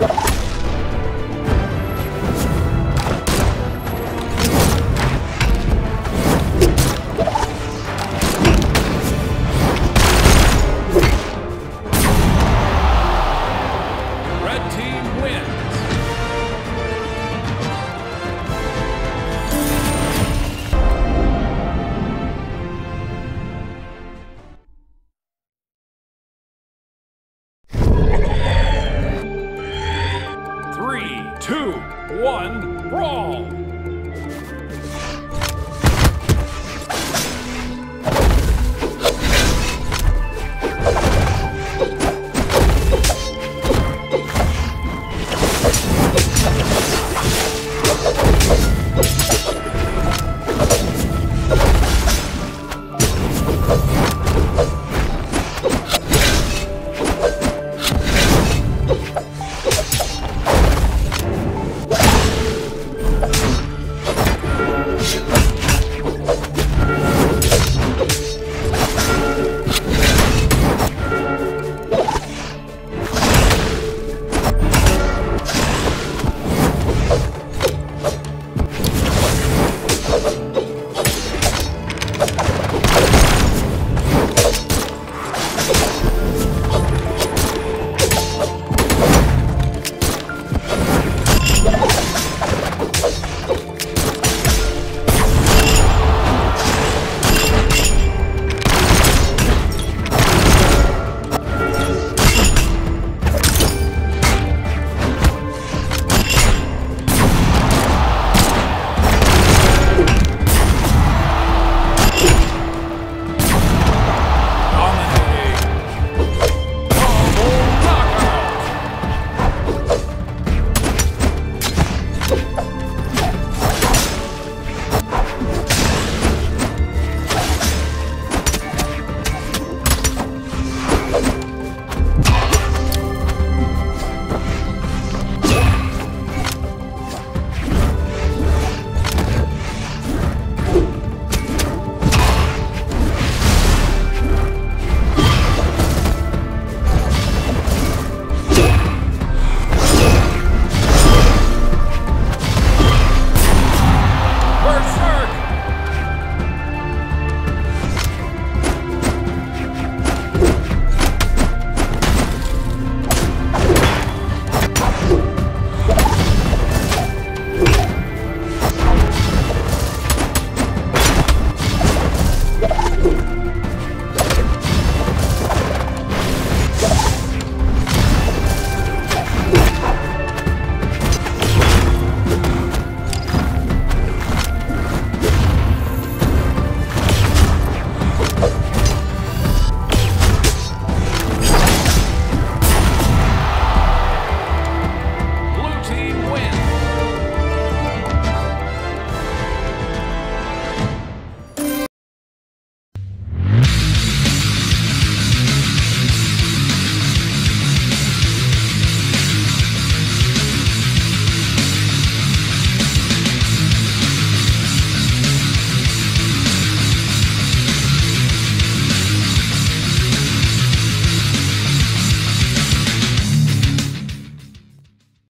you one, brawl!